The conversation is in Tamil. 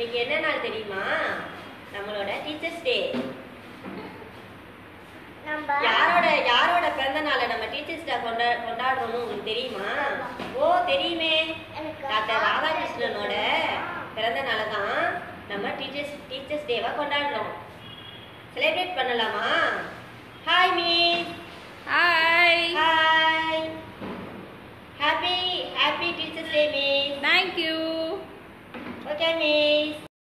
இன்னைக்கு என்ன நாள் தெரியுமா? நம்மளோட டீச்சர்ஸ் டே யாரோட யாரோட பிறந்த நாளை நம்ம டீச்சர்ஸ் டே கொண்டா கொண்டாடுறோம்னு உங்களுக்கு தெரியுமா? ஓ தெரியுமே. டாக்டர் ராதாகிருஷ்ணனோட பிறந்த நாளை தான் நம்ம டீச்சர்ஸ் டீச்சர்ஸ் டேவா கொண்டாடுறோம். செலிப்ரேட் பண்ணலாமா? Dr.